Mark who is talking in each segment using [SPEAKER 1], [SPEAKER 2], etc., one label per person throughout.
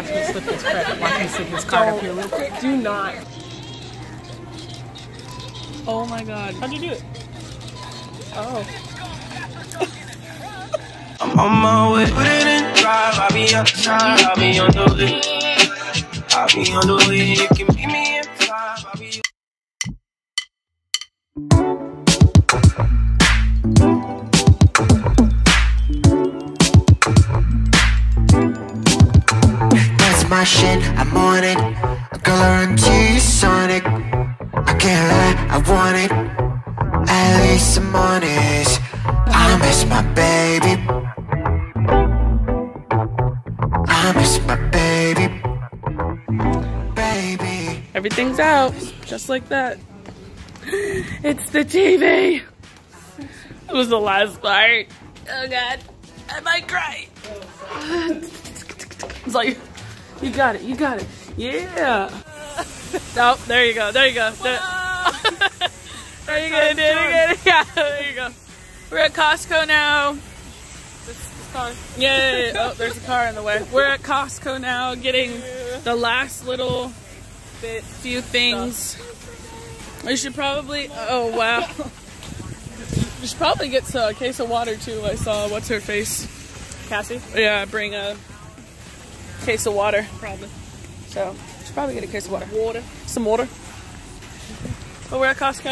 [SPEAKER 1] Watch me slip this credit. Watch me slip this card up here real quick. Do not. Oh my god. How'd you do it? Oh.
[SPEAKER 2] I'm on my way. Put it in drive. I'll be outside. I'll be on the way. I'll be on the way. You can meet me
[SPEAKER 3] my shit, I'm on it. A girl on G-Sonic. I can't lie, I want it. At least I'm honest. I miss my baby. I miss my baby. Baby.
[SPEAKER 1] Everything's out. Just like that. It's the TV. It was the last part. Oh god. I might cry. It's like, you got it, you got it. Yeah. Oh, there you go, there you go. There, there you go, there you go. Yeah, there you go. We're at Costco now. Yay! Oh, there's a car in the way. We're at Costco now, getting the last little bit, few things. We should probably. Oh wow! We should probably get a case of water too. I saw what's her face, Cassie. Yeah, bring a case of water probably. So should probably get a case of water. Water. Some water. But we're at Costco.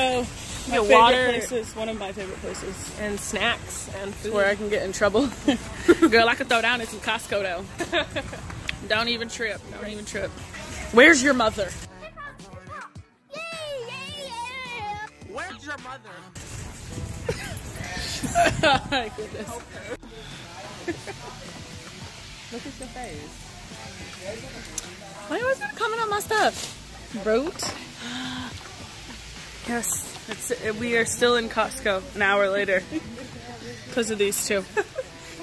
[SPEAKER 1] My
[SPEAKER 4] Get
[SPEAKER 1] favorite
[SPEAKER 4] water.
[SPEAKER 1] places. One of my favorite places.
[SPEAKER 4] and snacks and food.
[SPEAKER 1] Where I can get in trouble. Girl, I could throw down at some Costco though. Don't even trip. Don't even trip. Where's your mother?
[SPEAKER 4] Where's your mother?
[SPEAKER 1] oh my goodness.
[SPEAKER 4] Look at your face.
[SPEAKER 1] Why are was it coming on my stuff? Wrote. Yes, it's, we are still in Costco an hour later because of these two.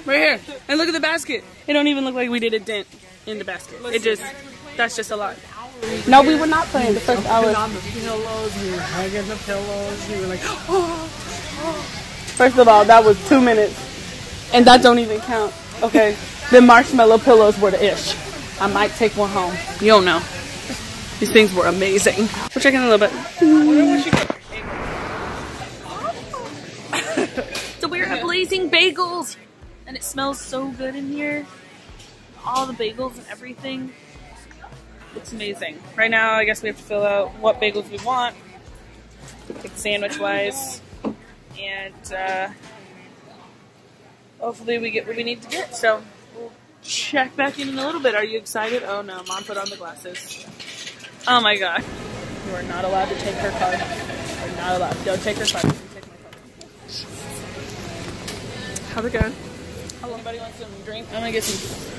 [SPEAKER 1] Right here, and look at the basket. It don't even look like we did a dent in the basket. It just, that's just a lot. No, we were not playing the first hour.
[SPEAKER 4] on the pillows, we were hugging the pillows, we were like,
[SPEAKER 1] First of all, that was two minutes, and that don't even count. Okay, the marshmallow pillows were the ish. I might take one home. You don't know. These things were amazing. We're checking a little bit. so we're at Blazing Bagels, and it smells so good in here. All the bagels and everything. It's amazing. Right now, I guess we have to fill out what bagels we want, like sandwich wise, and uh, hopefully we get what we need to get. So we'll check back in in a little bit. Are you excited? Oh no, mom put on the glasses. Oh my god. You are not allowed to take her card. You're not allowed. Don't take her card. Take my card. How's it going? Hello. Anybody want some drink? I'm gonna get some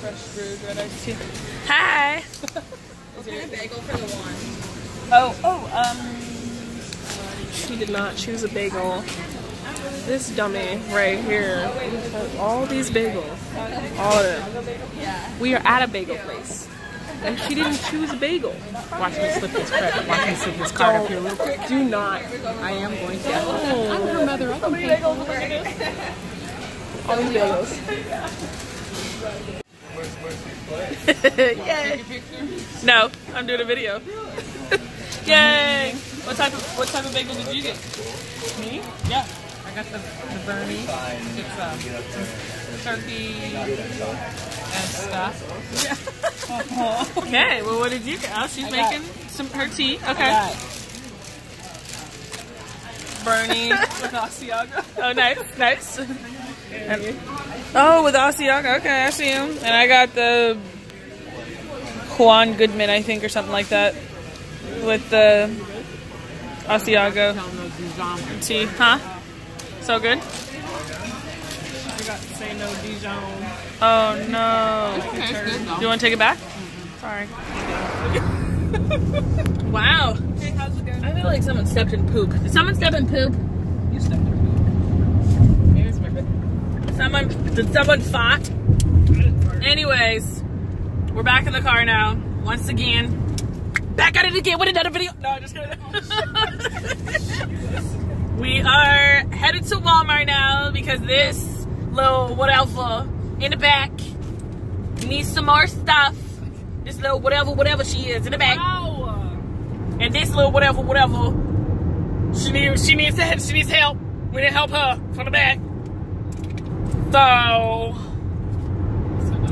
[SPEAKER 1] fresh brewed red iced tea. Hi.
[SPEAKER 4] Is it a bagel for the one.
[SPEAKER 1] Oh, oh, um,
[SPEAKER 4] She did not choose a bagel. This dummy right here has all these bagels. All of them. We are at a bagel place. And she didn't choose a bagel.
[SPEAKER 1] watch me slip this credit. Watch me slip this card up here real quick.
[SPEAKER 4] Do not.
[SPEAKER 1] I am going to.
[SPEAKER 4] I'm her mother. I can pay all these bagels.
[SPEAKER 1] Yay! No, I'm doing a video. Yay! What type of what type of bagel did you get? Me? Yeah.
[SPEAKER 4] I got the, the Bernie. It's um, turkey and stuff.
[SPEAKER 1] Okay. Well, what did you get? Oh, she's
[SPEAKER 4] I
[SPEAKER 1] making some her tea. Okay.
[SPEAKER 4] Bernie with Asiago.
[SPEAKER 1] Oh, nice, nice. And- oh, with Asiago. Okay, I see him. And I got the Juan Goodman, I think, or something like that, with the Asiago tea. Huh? So good.
[SPEAKER 4] I got to Say No Dijon.
[SPEAKER 1] Oh no.
[SPEAKER 4] Okay, it's good though.
[SPEAKER 1] Do you want to take it back? Sorry. wow.
[SPEAKER 4] Hey, how's it going?
[SPEAKER 1] I feel like someone stepped in poop. Did someone step in poop?
[SPEAKER 4] You stepped in Here's my bit.
[SPEAKER 1] Someone did someone fart?
[SPEAKER 4] Fart.
[SPEAKER 1] Anyways, we're back in the car now. Once again. Back at it again with another video. No, I'm just kidding. Oh, we are headed to Walmart now because this little whatever in the back needs some more stuff. This little whatever, whatever she is in the back. And this little whatever, whatever. She needs she needs help. She needs help. We need to help her from the back. So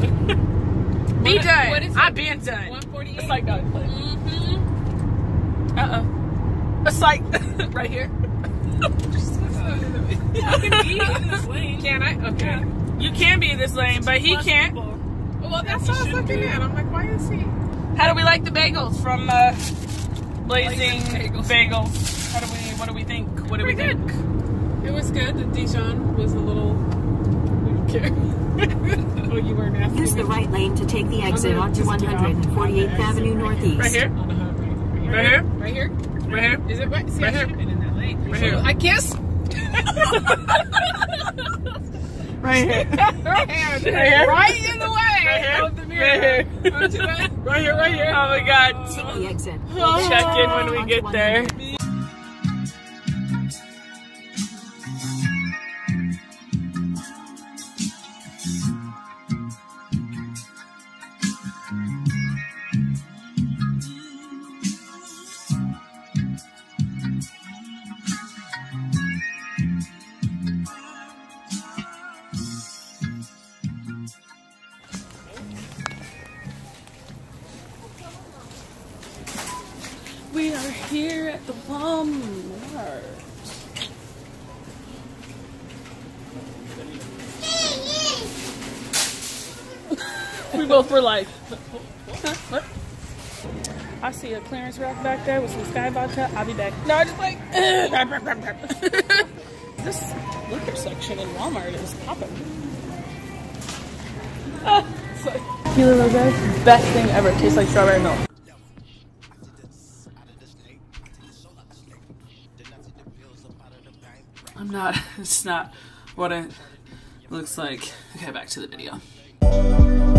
[SPEAKER 1] be done.
[SPEAKER 4] what is?
[SPEAKER 1] I've been done.
[SPEAKER 4] 148.
[SPEAKER 1] It's like done.
[SPEAKER 4] Mm-hmm.
[SPEAKER 1] Uh uh It's like right here.
[SPEAKER 4] Can I? Okay.
[SPEAKER 1] You can be in this lane, but he can't.
[SPEAKER 4] Well, that's what I was looking at. I'm like, why is he?
[SPEAKER 1] How do we like the bagels from uh, Blazing
[SPEAKER 4] bagels.
[SPEAKER 1] bagels. How do we? What do we think? What do we
[SPEAKER 4] Pretty
[SPEAKER 1] think?
[SPEAKER 4] It was good. The Dijon was a little. Oh, you weren't asking.
[SPEAKER 5] Use the right lane to take the exit onto 148th Avenue Northeast.
[SPEAKER 1] Right here.
[SPEAKER 4] On the.
[SPEAKER 1] Right here.
[SPEAKER 4] Right here.
[SPEAKER 1] Right here.
[SPEAKER 4] Is it right? See,
[SPEAKER 1] Right
[SPEAKER 4] I
[SPEAKER 1] here.
[SPEAKER 4] Should've been in.
[SPEAKER 1] Right here.
[SPEAKER 4] I guess.
[SPEAKER 1] Right here.
[SPEAKER 4] right here.
[SPEAKER 1] here.
[SPEAKER 4] Right in the way
[SPEAKER 1] Right here.
[SPEAKER 4] of the
[SPEAKER 1] Right here.
[SPEAKER 4] Don't you know?
[SPEAKER 1] Right here. Right here. Oh my God.
[SPEAKER 5] The exit.
[SPEAKER 1] We'll check in when we get there. We both were like, huh, what? I see a clearance rack back there with some Skyy Vodka. I'll be back. No, I just like, this liquor section in Walmart is popping. Ah, it's like, Tequila Rosé, best thing ever. Tastes like strawberry milk. I'm not, it's not what it looks like. Okay, back to the video.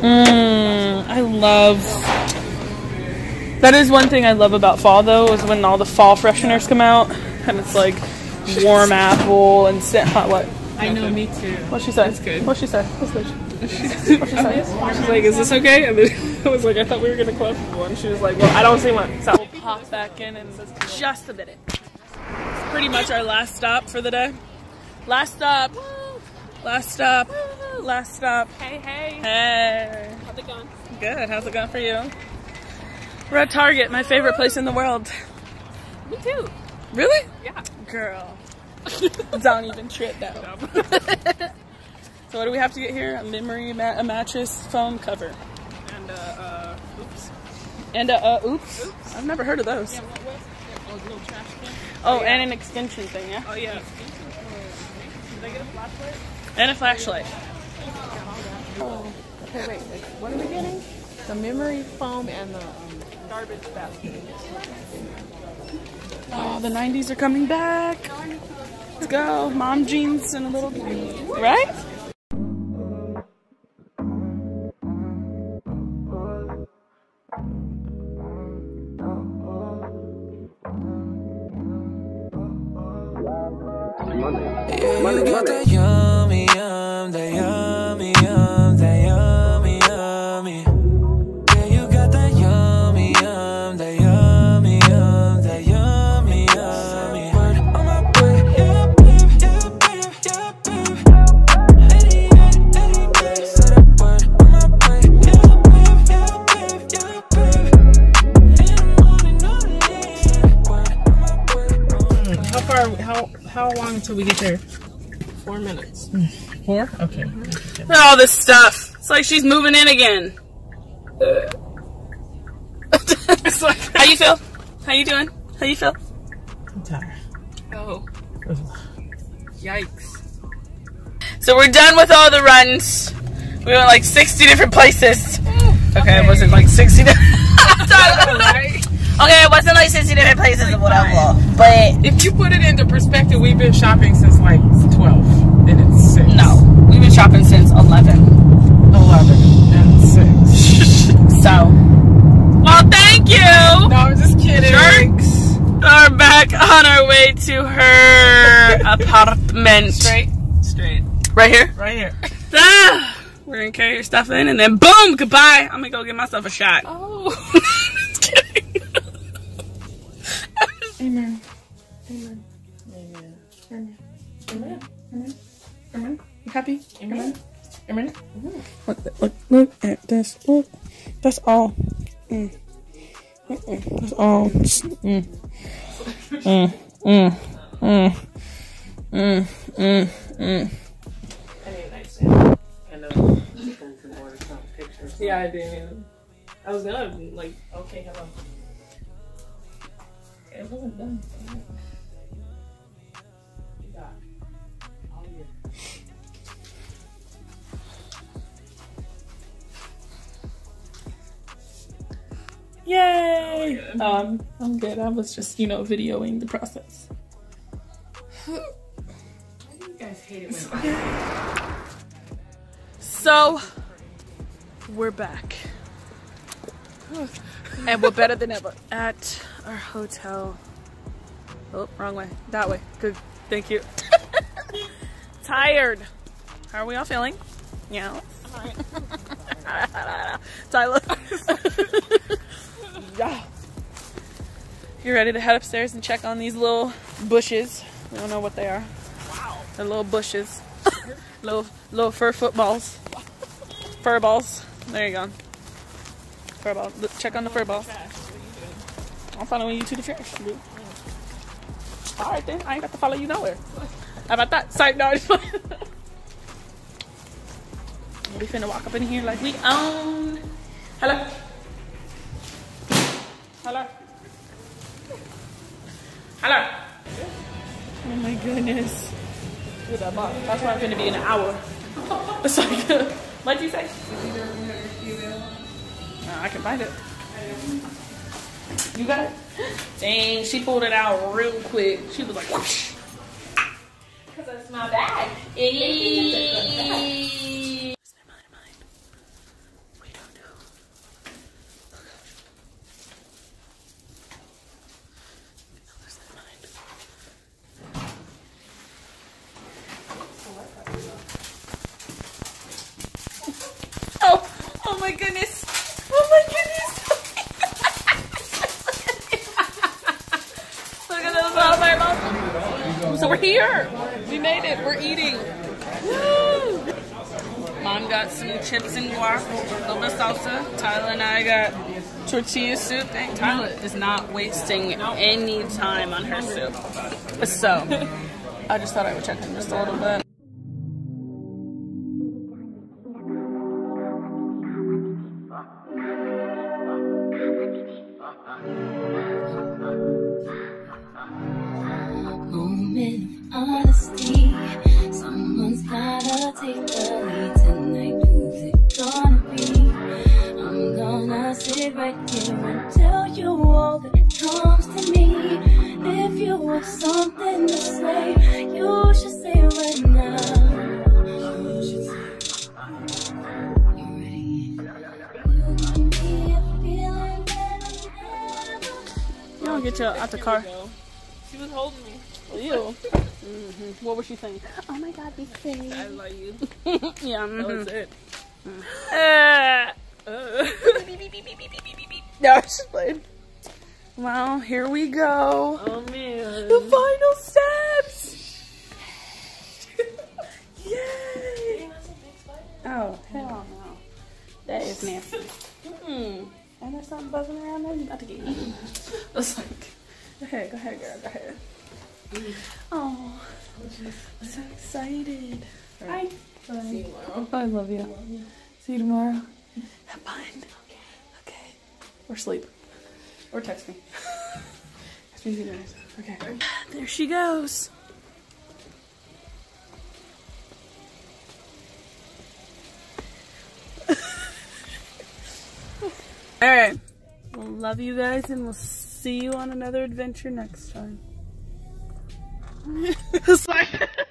[SPEAKER 1] Mmm, I love. That is one thing I love about fall though, is when all the fall fresheners come out and it's like warm apple and instant hot. What?
[SPEAKER 4] I know, me too.
[SPEAKER 1] What she say?
[SPEAKER 4] That's good.
[SPEAKER 1] What she say? What's good? What she say?
[SPEAKER 4] She's like, is this okay? And then I was like, I thought we were gonna club one. She was like, well, I don't see one. So
[SPEAKER 1] We'll pop back in in just a minute. It's pretty much our last stop for the day. Last stop. Last stop. Last stop.
[SPEAKER 4] hey, hey,
[SPEAKER 1] Hey.
[SPEAKER 4] how's it going?
[SPEAKER 1] Good. How's it going for you? We're at Target, my favorite place in the world.
[SPEAKER 4] Me too.
[SPEAKER 1] Really?
[SPEAKER 4] Yeah.
[SPEAKER 1] Girl. Don't even trip though. so what do we have to get here? A memory ma- a mattress foam cover.
[SPEAKER 4] And uh, uh, oops.
[SPEAKER 1] And a uh, oops. I've never heard of those.
[SPEAKER 4] Yeah, what was? Oh, a little trash can.
[SPEAKER 1] Oh, and an extension thing, yeah.
[SPEAKER 4] Oh yeah. Did I get a flashlight?
[SPEAKER 1] And a flashlight.
[SPEAKER 4] Oh. Okay, wait. wait. What are we getting? The memory foam and the um, garbage basket.
[SPEAKER 1] Oh, the 90s are coming back. Let's go. Mom jeans and a little. Right? All this stuff. It's like she's moving in again. How you feel? How you doing? How you feel?
[SPEAKER 4] I'm tired. Oh. Yikes.
[SPEAKER 1] So we're done with all the runs. We went like 60 different places. Okay, it wasn't like 60 different Okay, it wasn't like 60 different places or whatever. But
[SPEAKER 6] If you put it into perspective, we've been shopping since like 12 and it's 6.
[SPEAKER 1] no, we've been shopping since 11.
[SPEAKER 6] 11 and 6.
[SPEAKER 1] So, well, thank you.
[SPEAKER 6] No, I'm just kidding.
[SPEAKER 1] Jerks are back on our way to her apartment.
[SPEAKER 6] Straight, straight.
[SPEAKER 1] Right here.
[SPEAKER 6] Right here.
[SPEAKER 1] Ah, we're gonna carry your stuff in and then boom, goodbye. I'm gonna go get myself a shot.
[SPEAKER 4] Oh.
[SPEAKER 1] Just kidding.
[SPEAKER 4] Amen. Amen. Amen. Amen. Amen. Amen. Amen. You happy? Amen. Amen.
[SPEAKER 1] Look, look, look at this. Look, that's all. Mm. Mm-mm. That's all. Mm. Mm. Mm. Mm. Mm. Mm. Mm.
[SPEAKER 4] Yeah, I did. I was gonna like, okay, hello. It wasn't done.
[SPEAKER 1] Yay! Um, I'm good. I was just, you know, videoing the process. So, we're back. And we're better than ever at our hotel. Oh, wrong way. That way. Good. Thank you. Tired. How are we all feeling? Yeah. Tyla. Yeah. You ready to head upstairs and check on these little bushes? We don't know what they are. Wow. They're little bushes. little little fur footballs. Fur balls. There you go. Fur ball. Look, Check on the fur balls. I'm following you to the trash. dude. All right then. I ain't got to follow you nowhere. How about that? Sorry, no. it's we finna walk up in here like we own. Hello. Hello. Hello. Oh my goodness. Look at that box. That's why I'm gonna be in an hour. It's like, what'd you say? Uh, I can find it. You got it? Dang, she pulled it out real quick. She was like, whoosh. Cause that's my bag. Eee. We don't know. Lose their mind. Oh, oh my goodness. Oh my goodness. Look at those all my mouth. So we're here. We made it. We're eating. Woo! Mom got some chips and guac, a little bit of salsa. Tyla and I got tortilla soup. Dang, Tyla is not wasting any time on her soup. So, I just thought I would check in just a little bit.
[SPEAKER 7] That
[SPEAKER 1] is nasty. Mm-mm. And there's something buzzing around there. You about to get eaten. It's like, go ahead, go ahead, girl, go ahead. Mm. Oh, I'm so excited. Hi.
[SPEAKER 4] See you tomorrow.
[SPEAKER 1] I love you. See you tomorrow. Have fun. Okay. Okay. Or sleep. Or text me. Okay. There she goes. All right. We'll love you guys and we'll see you on another adventure next time.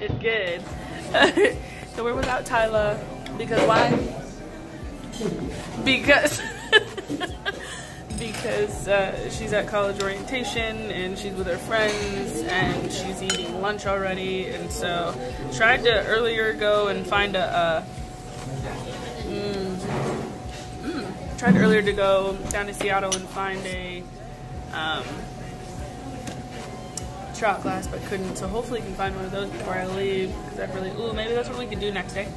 [SPEAKER 1] It's good. so we're without Tyla because why? Because because uh, she's at college orientation and she's with her friends and she's eating lunch already and so tried to earlier go and find a. a mm, mm, tried earlier to go down to Seattle and find a. Um, shot glass, but couldn't. So hopefully, we can find one of those before I leave. Because I really, ooh, maybe that's what we could do next day.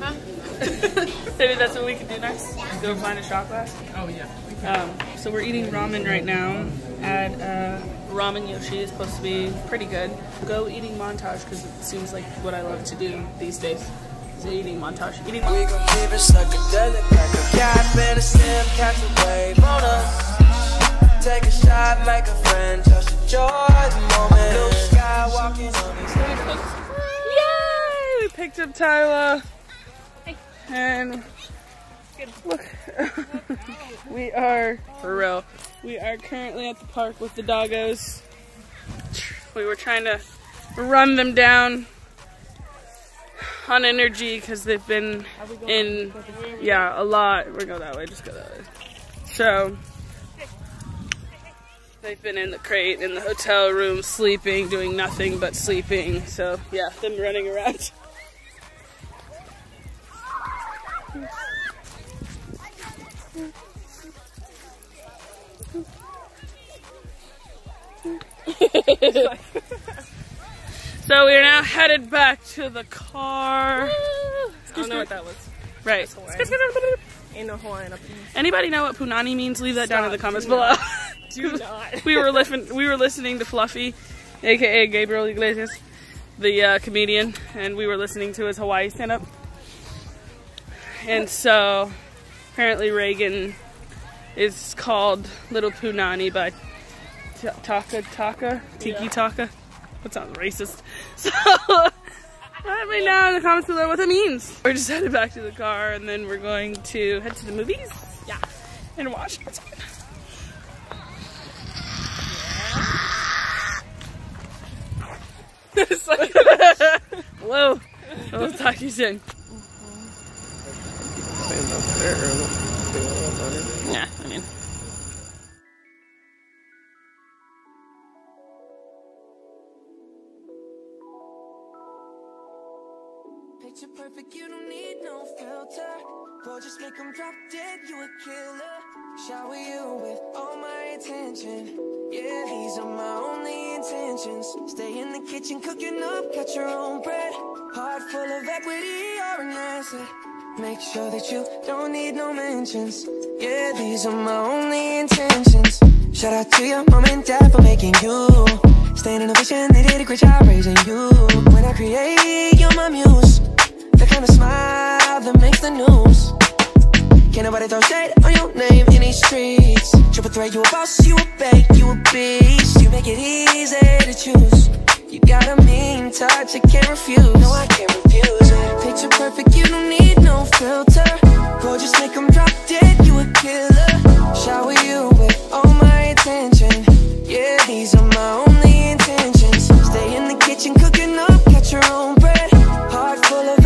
[SPEAKER 1] Huh? maybe that's what we could do next. Go find a shot glass.
[SPEAKER 6] Oh yeah.
[SPEAKER 1] Um, so we're eating ramen right now at uh, Ramen Yoshi. is supposed to be pretty good. Go eating montage because it seems like what I love to do these days. So eating montage. Eating.
[SPEAKER 2] We Take a shot, make a friend, just enjoy the moment. Blue sky walking on these
[SPEAKER 1] Yay! We picked up Tyla. And look, we are for real. We are currently at the park with the doggos. We were trying to run them down on energy because they've been in, yeah, a lot. We're go that way. Just go that way. So they've been in the crate in the hotel room, sleeping, doing nothing but sleeping. So yeah, them running around. so we are now headed back to the car.
[SPEAKER 4] I don't know what that was.
[SPEAKER 1] Right.
[SPEAKER 4] Ain't no Hawaiian up in.
[SPEAKER 1] Anybody know what punani means? Leave that down in the comments
[SPEAKER 4] Do
[SPEAKER 1] below.
[SPEAKER 4] Do not.
[SPEAKER 1] we were listening. We were listening to Fluffy, aka Gabriel Iglesias, the uh, comedian, and we were listening to his Hawaii stand-up. And so, apparently, Reagan is called Little Punani by Taka Taka Tiki Taka. That sounds racist. So. Let me know in the comments below what that means. We're just headed back to the car and then we're going to head to the movies. Yeah. In Washington. Whoa. We'll talk to you soon. Yeah, I mean.
[SPEAKER 2] Attention. Yeah, these are my only intentions. Stay in the kitchen cooking up, cut your own bread. Heart full of equity, you're an asset. Make sure that you don't need no mentions. Yeah, these are my only intentions. Shout out to your mom and dad for making you. Staying in a vision, they did a great job raising you. When I create, you're my muse. The kind of smile that makes the news. Can't nobody throw shade on your name in these streets. Triple threat, you a boss, you a bait, you a beast. You make it easy to choose. You got a mean touch, I can't refuse. No, I can't refuse it. Picture perfect, you don't need no filter. Just make them drop dead, you a killer. Shower you with all my attention. Yeah, these are my only intentions. Stay in the kitchen cooking up, catch your own bread. Heart full of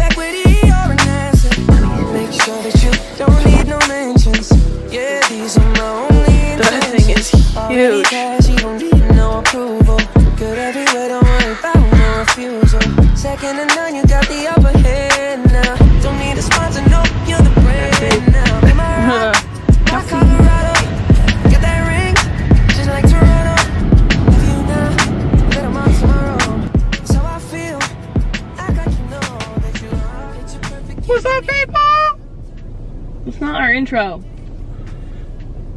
[SPEAKER 1] Huge.
[SPEAKER 2] You don't need no approval. Good everywhere, don't worry about no refusal. Second none, you got the upper hand now. Don't need a sponsor, no, you're the brand now. Am I right? My Colorado, get that ring, just like Toronto. Love you
[SPEAKER 8] now, tomorrow.
[SPEAKER 2] So I feel, I got you know that you are. What's
[SPEAKER 8] people?
[SPEAKER 1] It's not our intro.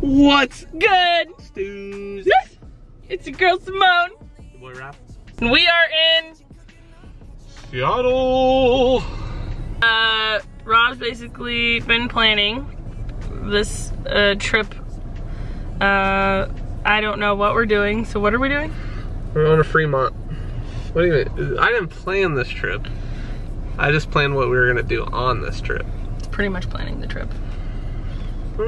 [SPEAKER 8] What's
[SPEAKER 1] Good.
[SPEAKER 8] Stews?
[SPEAKER 1] It's your girl Samone.
[SPEAKER 8] Boy rap.
[SPEAKER 1] And we are in
[SPEAKER 8] Seattle.
[SPEAKER 1] uh Rob's basically been planning this uh trip. Uh I don't know what we're doing. So what are we doing?
[SPEAKER 8] We're going to Fremont. What do you mean? I didn't plan this trip. I just planned what we were gonna do on this trip.
[SPEAKER 1] It's pretty much planning the trip.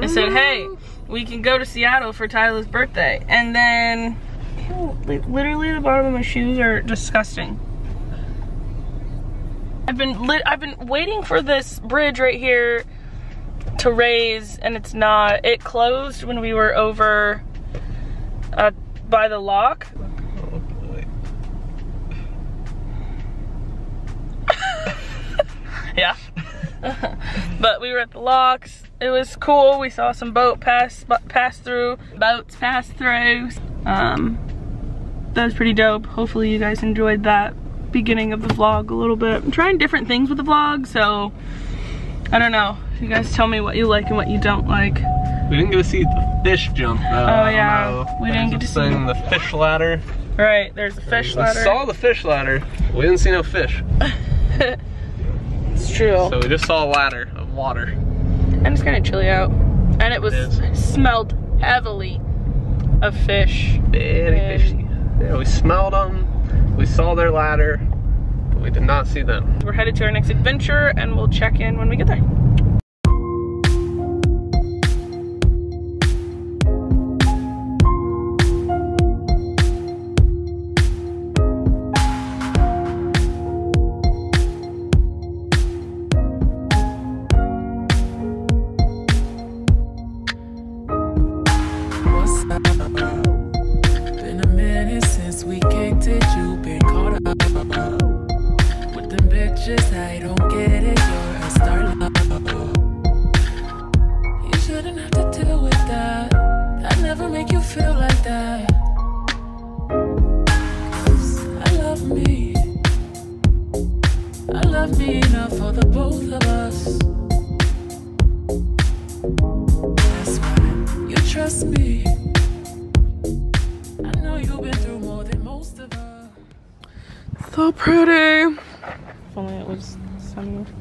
[SPEAKER 1] I said, hey, we can go to Seattle for Tyla's birthday. And then, ew, like, literally the bottom of my shoes are disgusting. I've been lit, I've been waiting for this bridge right here to raise and it's not. It closed when we were over uh, by the lock.
[SPEAKER 8] Oh.
[SPEAKER 1] Yeah. but we were at the locks. It was cool. We saw some boat pass pass through, boats pass through. Um, that was pretty dope. Hopefully you guys enjoyed that beginning of the vlog a little bit. I'm trying different things with the vlog, so I don't know. You guys tell me what you like and what you don't like.
[SPEAKER 8] We didn't get to see the fish jump though.
[SPEAKER 1] Oh, yeah. We didn't get to see
[SPEAKER 8] the fish ladder.
[SPEAKER 1] Right, there's a fish
[SPEAKER 8] We
[SPEAKER 1] ladder.
[SPEAKER 8] We saw the fish ladder. We didn't see no fish.
[SPEAKER 1] it's true.
[SPEAKER 8] So we just saw a ladder of water.
[SPEAKER 1] And it's kind of chilly out. And it was
[SPEAKER 8] It
[SPEAKER 1] smelled heavily of fish.
[SPEAKER 8] Very
[SPEAKER 1] And-
[SPEAKER 8] fishy. Yeah, we smelled them. We saw their ladder. But we did not see them.
[SPEAKER 1] We're headed to our next adventure and we'll check in when we get there.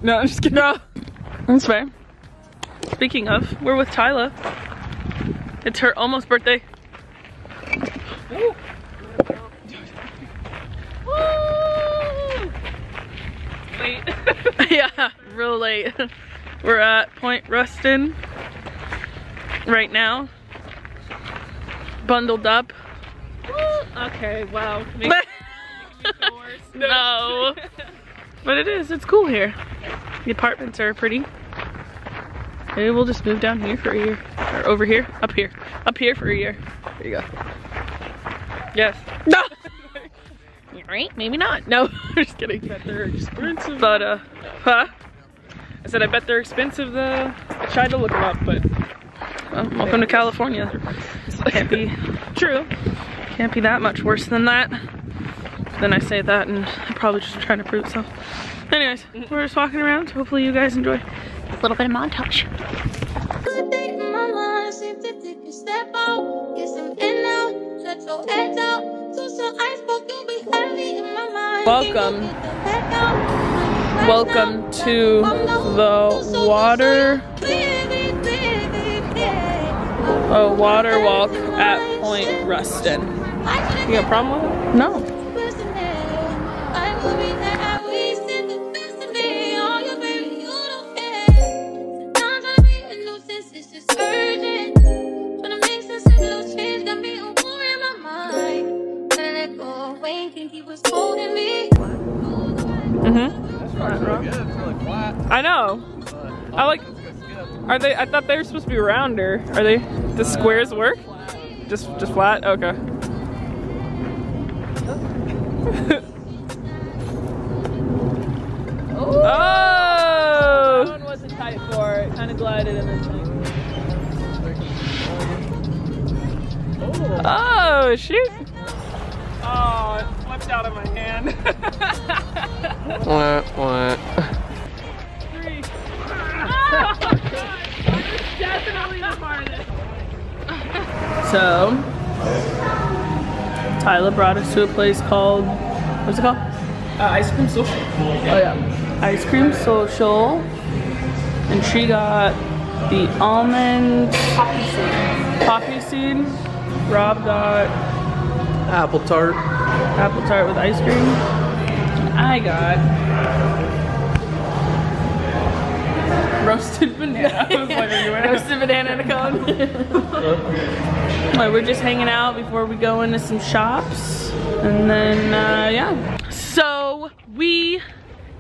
[SPEAKER 1] No, I'm just kidding. No. That's fair. Speaking of, we're with Tyla. It's her almost birthday. Woo. Late. yeah, real late. We're at Point Ruston right now. Bundled up.
[SPEAKER 4] Okay, wow.
[SPEAKER 1] no. but it is, it's cool here. The apartments are pretty. Maybe we'll just move down here for a year. Or over here, up here. Up here for a year. There you go. Yes. No! right? Maybe not. No, just kidding.
[SPEAKER 4] They're expensive.
[SPEAKER 1] But, uh, huh? I said I bet they're expensive though.
[SPEAKER 4] I tried to look them up, but
[SPEAKER 1] Well, welcome to California. Can't be true. Can't be that much worse than that. Then I say that and I'm probably just trying to prove so. Anyways, we're just walking around. Hopefully you guys enjoy a little bit of montage.
[SPEAKER 7] Good day in my to take a step out, get some in out, shut your head out. To some ice, but you'll be heavy in my mind.
[SPEAKER 1] Welcome.
[SPEAKER 7] Get the heck out.
[SPEAKER 1] Welcome to the water, a water walk at Point Ruston. You got a problem with it? No. Mm-hmm. I know. I like. Are they? I thought they were supposed to be rounder. Are they? The squares work? Just, just flat. Okay. oh! That one wasn't tight for it. Kind of glided in the thing. Oh shoot! Oh, slipped out of my hand.
[SPEAKER 8] what, what?
[SPEAKER 1] Three. Definitely the. So, Tyla brought us to a place called, what's it called?
[SPEAKER 4] Uh, ice Cream Social.
[SPEAKER 1] Oh yeah, Ice Cream Social. And she got the almond
[SPEAKER 4] poppy seed.
[SPEAKER 1] Poppy seed. Rob got
[SPEAKER 8] apple tart
[SPEAKER 1] apple tart with ice cream. I got roasted banana.
[SPEAKER 4] I was like,
[SPEAKER 1] roasted banana a cone. Like, we're just hanging out before we go into some shops. And then, uh, yeah. So, we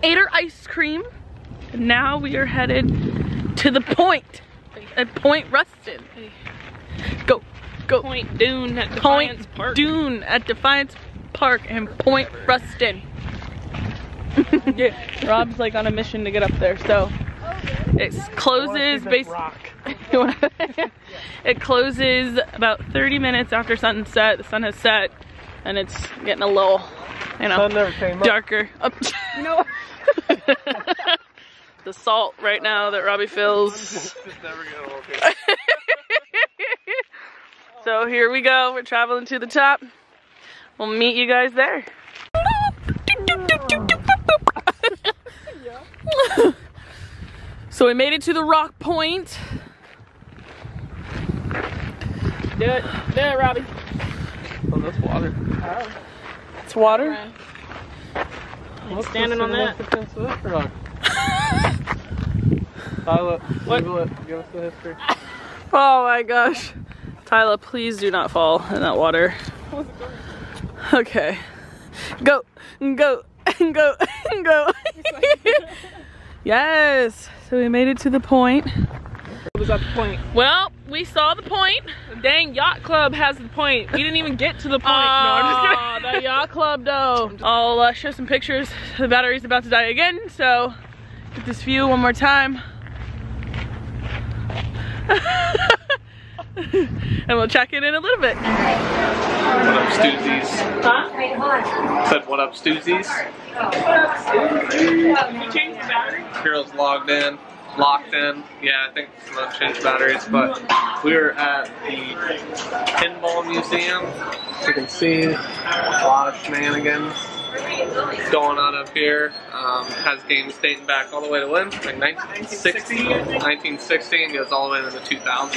[SPEAKER 1] ate our ice cream. And now we are headed to the point. At Point Ruston. Go, go.
[SPEAKER 4] Point Dune at
[SPEAKER 1] Point
[SPEAKER 4] Defiance Park.
[SPEAKER 1] Dune at Defiance Park and Point Ruston. yeah, Rob's like on a mission to get up there, so it closes basically. it closes about 30 minutes after sunset. The sun has set, and it's getting a little, you know,
[SPEAKER 8] Sun never came
[SPEAKER 1] darker. Up, you know, the salt right now that Robbie feels.
[SPEAKER 8] It's never gonna look
[SPEAKER 1] So here we go. We're traveling to the top. We'll meet you guys there. so we made it to the rock point. Do it. Do it, Robbie.
[SPEAKER 8] Oh, that's water.
[SPEAKER 1] It's water.
[SPEAKER 8] What's
[SPEAKER 1] standing on that.
[SPEAKER 8] significance of this rock? Tyla,
[SPEAKER 1] What?
[SPEAKER 8] Google it. Give us the history.
[SPEAKER 1] Oh my gosh. Tyla, please do not fall in that water. Okay. Go, go, go, go. yes. So we made it to the point.
[SPEAKER 4] It was at the point.
[SPEAKER 1] Well, we saw the point.
[SPEAKER 4] Dang, Yacht Club has the point. We didn't even get to the point. no, I'm just kidding.
[SPEAKER 1] the yacht club though. I'll uh, show some pictures. The battery's about to die again, so get this view one more time. and we'll check in in a little bit.
[SPEAKER 8] What up, Stoozies? Said what up, Stoozies? Carol's logged in, locked in. Yeah, I think have changed batteries, but we're at the Pinball Museum. As you can see, a lot of shenanigans going on up here. Um, has games dating back all the way to when? Like 1960? 1960 and goes all the way into the 2000s.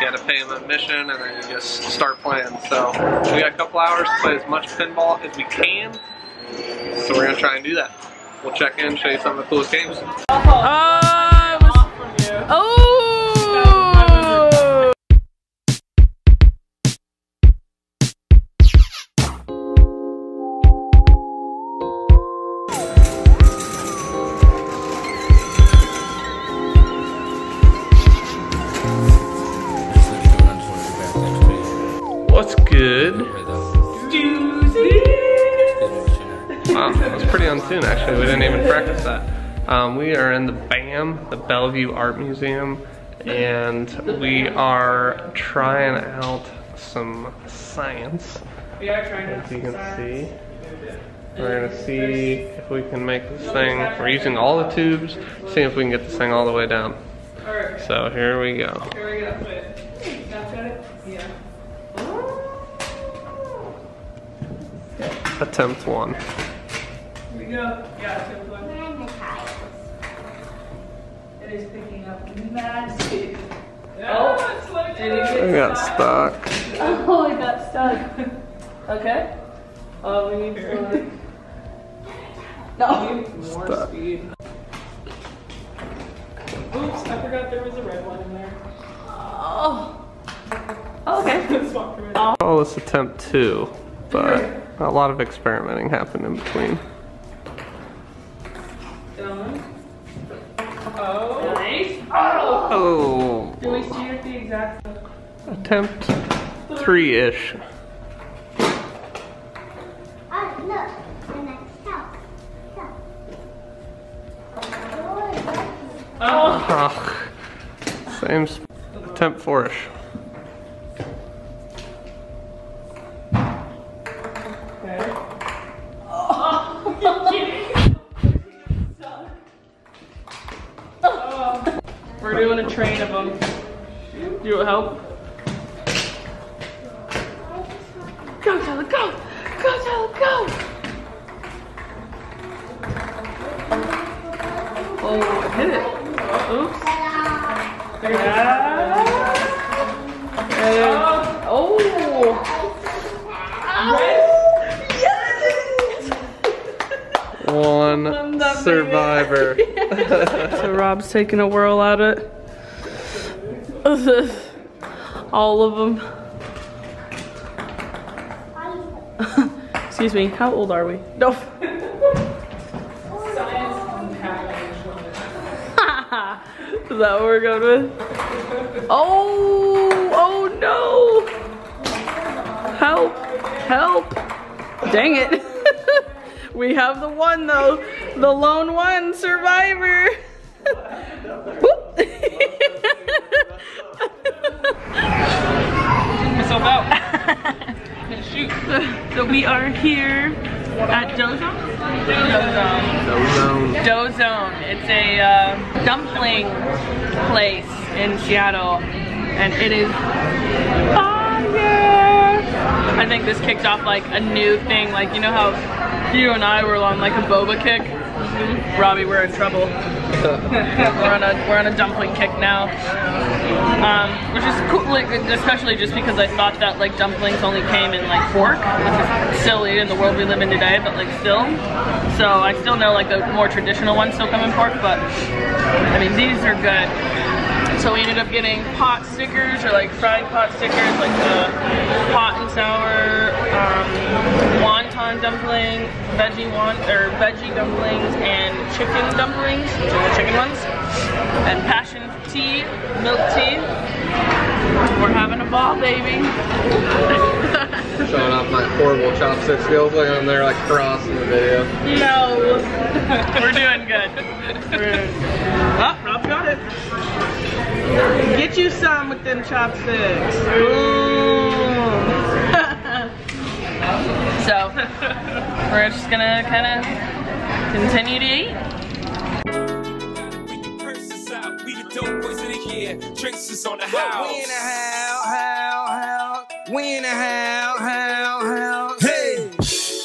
[SPEAKER 8] You had to pay them admission and then you just start playing. So we got a couple hours to play as much pinball as we can. So we're gonna try and do that. We'll check in, show you some of the coolest games.
[SPEAKER 1] Oh, was- oh!
[SPEAKER 8] Um, we are in the BAM, the Bellevue Art Museum, and we are trying out some science.
[SPEAKER 1] We are trying
[SPEAKER 8] As you can see, we're gonna see if we can make this thing. We're using all the tubes, see if we can get this thing all the way down. So here we go.
[SPEAKER 1] Here we go. Snapchat it? Yeah.
[SPEAKER 8] Attempt one.
[SPEAKER 1] Here we go. Yeah, tip one. It is picking up mad speed. Oh, it's like
[SPEAKER 8] We got stuck.
[SPEAKER 1] Oh, it got stuck. okay. Oh, we need to. No.
[SPEAKER 4] More
[SPEAKER 8] Stuck.
[SPEAKER 4] speed. Oops, I forgot there was a red one in there.
[SPEAKER 1] Oh. Okay.
[SPEAKER 4] Oh, let's walk through it.
[SPEAKER 8] Call this attempt two, but a lot of experimenting happened in between. Attempt three-ish. Oh. Ugh. Same attempt four-ish.
[SPEAKER 1] We're doing a train of them. Do it help? Tyla, go! Go, Tyla, go! Oh, I hit it. Oops. Yeah. Uh, oh.
[SPEAKER 8] One survivor.
[SPEAKER 1] So Rob's taking a whirl at it. All of them. Excuse me, how old are we? No. Is that what we're going with? Oh, oh no. Help, help. Dang it. we have the one though, the lone one survivor. Whoop.
[SPEAKER 6] myself out. Shoot.
[SPEAKER 1] So we are here at Dough Zone. Dozone. Dough Zone. It's a uh, dumpling place in Seattle, and it is fire. I think this kicked off like a new thing. Like you know how you and I were on like a boba kick. Robbie, we're in trouble. We're on a we're on a dumpling kick now, um, which is cool. Like, especially just because I thought that like dumplings only came in like pork, which is silly in the world we live in today. But like still, so I still know like the more traditional ones still come in pork. But I mean these are good. So we ended up getting pot stickers or like fried pot stickers, like the hot and sour um, wonton dumpling, veggie won or veggie dumplings, and chicken dumplings, which are the chicken ones, and passion tea, milk tea. We're having a ball, baby.
[SPEAKER 8] Showing off my horrible chopstick skills. Look at them, they're like crossing the video.
[SPEAKER 1] No, we're doing good. We're-
[SPEAKER 6] Oh, Rob got it. Get you some with them chopsticks.
[SPEAKER 1] so we're just gonna kind of continue to eat.
[SPEAKER 9] Drinks is on the house.
[SPEAKER 10] In the house, house, house. We in the house, house, house.
[SPEAKER 9] Hey!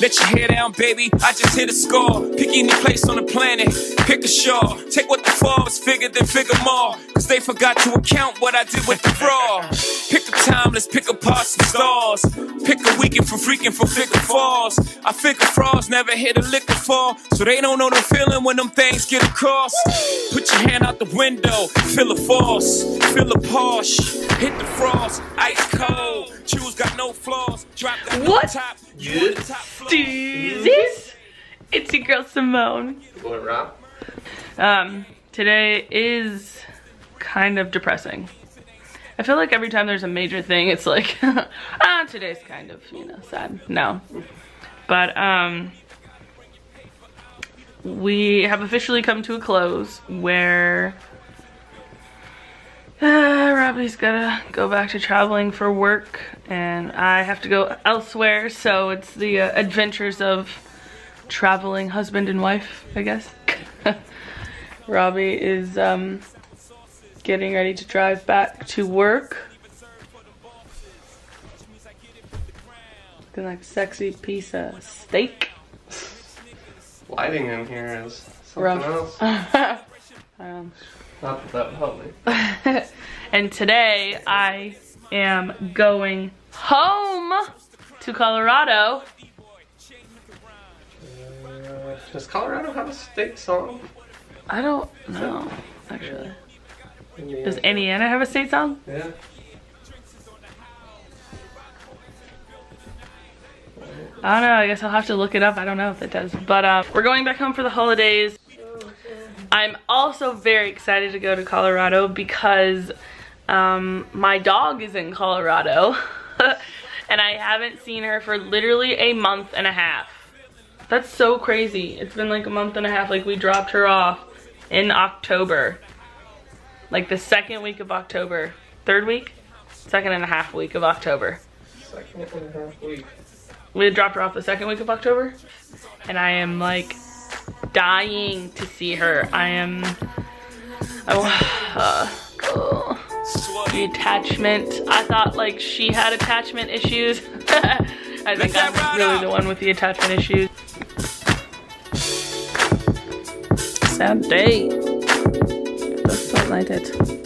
[SPEAKER 9] Let your hair down, baby. I just hit a score. Pick any place on the planet. Pick a shore. Take what the falls, figure then figure more. Cause they forgot to account what I did with the fraud. Pick a time, let's pick apart some stars. Pick a weekend for freaking for figure falls. I figure frauds never hit a liquor fall. So they don't know the feeling when them things get across. Put your hand out the window, feel a force, feel a Porsche. Hit the frost, ice cold. Shoes got no flaws. Drop got no
[SPEAKER 1] What?
[SPEAKER 9] top. You on the top floor.
[SPEAKER 1] Jesus! It's your girl Samone.
[SPEAKER 8] What, Rob?
[SPEAKER 1] Um, today is kind of depressing. I feel like every time there's a major thing, it's like, ah, today's kind of, you know, sad. No. But, um, we have officially come to a close where uh, Robbie's gotta go back to traveling for work and I have to go elsewhere. So it's the uh, adventures of traveling husband and wife, I guess. Robbie is um, getting ready to drive back to work. Looking like a sexy piece of steak.
[SPEAKER 8] Lighting in here is something
[SPEAKER 1] Rough.
[SPEAKER 8] else.
[SPEAKER 1] um,
[SPEAKER 8] Not that that would help me.
[SPEAKER 1] and today I am going home to Colorado.
[SPEAKER 8] Uh, does Colorado have a state song?
[SPEAKER 1] I don't know, actually.
[SPEAKER 8] Indiana.
[SPEAKER 1] Does Indiana have a state song?
[SPEAKER 8] Yeah.
[SPEAKER 1] I don't know. I guess I'll have to look it up. I don't know if it does. But uh, we're going back home for the holidays. I'm also very excited to go to Colorado because um, my dog is in Colorado. and I haven't seen her for literally a month and a half. That's so crazy. It's been like a month and a half. Like we dropped her off in October. Like the second week of October. Third week? Second and a half week of October.
[SPEAKER 8] Second and a half week.
[SPEAKER 1] We dropped her off the second week of October. And I am like dying to see her. I am. I, uh, oh. the attachment. I thought like she had attachment issues.
[SPEAKER 9] I think I'm really the one with the attachment issues.
[SPEAKER 1] Sad day. Don't like it.